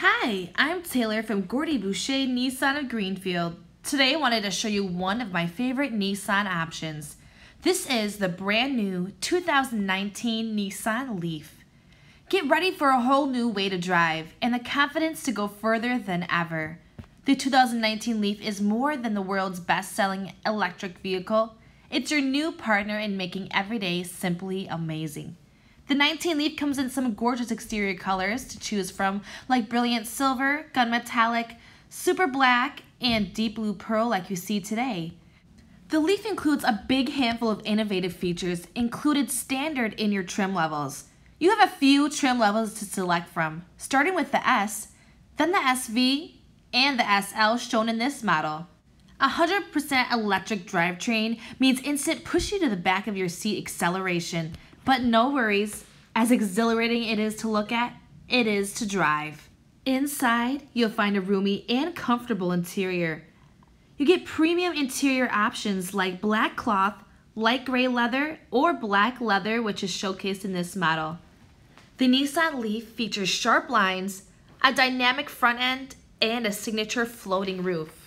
Hi, I'm Taylor from Gordie Boucher Nissan of Greenfield. Today I wanted to show you one of my favorite Nissan options. This is the brand new 2019 Nissan Leaf. Get ready for a whole new way to drive and the confidence to go further than ever. The 2019 Leaf is more than the world's best-selling electric vehicle. It's your new partner in making every day simply amazing. The 19 Leaf comes in some gorgeous exterior colors to choose from, like brilliant silver, gunmetallic, super black, and deep blue pearl like you see today. The Leaf includes a big handful of innovative features included standard in your trim levels. You have a few trim levels to select from, starting with the S, then the SV, and the SL shown in this model. 100% electric drivetrain means instant push you to the back of your seat acceleration, but no worries, as exhilarating it is to look at, it is to drive. Inside, you'll find a roomy and comfortable interior. You get premium interior options like black cloth, light gray leather, or black leather, which is showcased in this model. The Nissan Leaf features sharp lines, a dynamic front end, and a signature floating roof.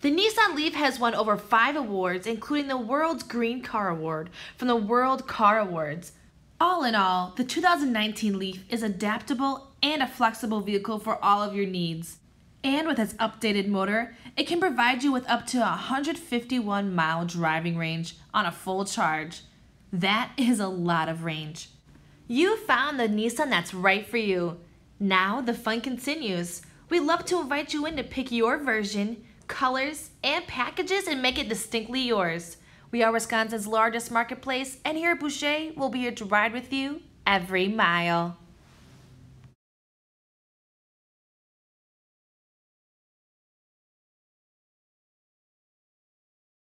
The Nissan Leaf has won over five awards, including the World's Green Car Award from the World Car Awards. All in all, the 2019 Leaf is adaptable and a flexible vehicle for all of your needs. And with its updated motor, it can provide you with up to 151 mile driving range on a full charge. That is a lot of range. You found the Nissan that's right for you. Now the fun continues. We'd love to invite you in to pick your version colors, and packages and make it distinctly yours. We are Wisconsin's largest marketplace, and here at Boucher, we'll be here to ride with you every mile.